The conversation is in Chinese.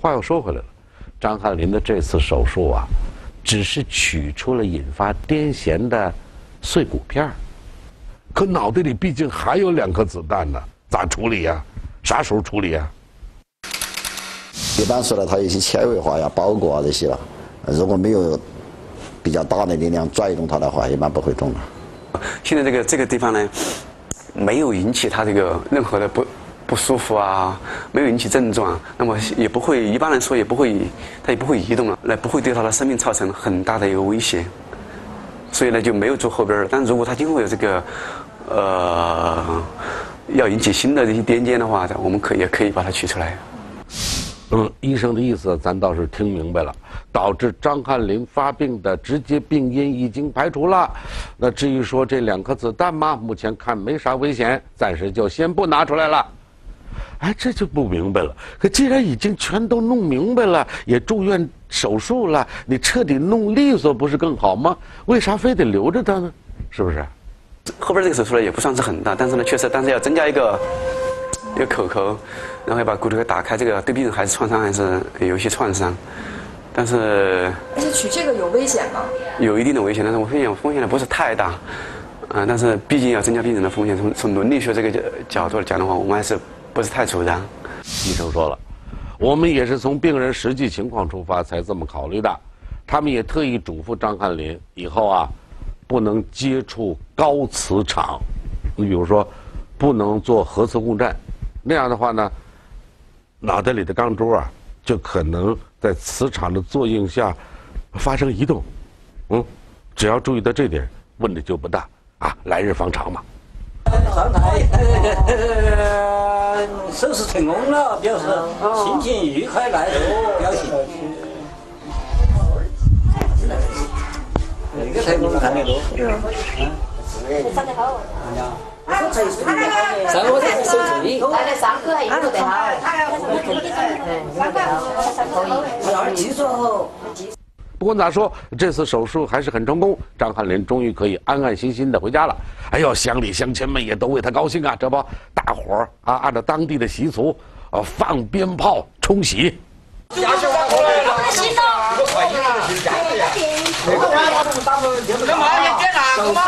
话又说回来了，张翰林的这次手术啊，只是取出了引发癫痫的碎骨片儿，可脑袋里毕竟还有两颗子弹呢，咋处理呀？啥时候处理呀？一般说呢，它有些纤维化呀、包裹啊这些了，如果没有比较大的力量拽动它的话，一般不会动的。现在这个这个地方呢，没有引起他这个任何的不不舒服啊，没有引起症状，那么也不会一般来说也不会，他也不会移动了，那不会对他的生命造成很大的一个威胁，所以呢就没有做后边儿。但如果他今后有这个呃要引起新的这些癫痫的话，我们可也可以把它取出来。嗯，医生的意思咱倒是听明白了，导致张翰林发病的直接病因已经排除了。那至于说这两颗子弹嘛，目前看没啥危险，暂时就先不拿出来了。哎，这就不明白了。可既然已经全都弄明白了，也住院手术了，你彻底弄利索不是更好吗？为啥非得留着它呢？是不是？后边这个手术呢也不算是很大，但是呢确实，但是要增加一个一个口口，然后要把骨头给打开，这个对病人还是创伤还是有一些创伤，但是而且取这个有危险吗？有一定的危险，但是我风险风险呢不是太大，啊、但是毕竟要增加病人的风险，从从伦理学这个角角度来讲的话，我们还是不是太主张。医生说了，我们也是从病人实际情况出发才这么考虑的。他们也特意嘱咐张翰林以后啊，不能接触高磁场，你比如说，不能做核磁共振，那样的话呢，脑袋里的钢珠啊，就可能在磁场的作用下发生移动。嗯，只要注意到这点，问题就不大啊。来日方长嘛。上台，呃，手术成功了，表示心情愉快，来表情。那个才你们看得多。长得好，上我才是手最。来来上课还得好，可以。术好。不管咋说，这次手术还是很成功，张翰林终于可以安安心心的回家了。哎呦，乡里乡亲们也都为他高兴啊！这不，大伙儿啊，按照当地的习俗，啊，放鞭炮冲洗？干嘛？你点哪个嘛？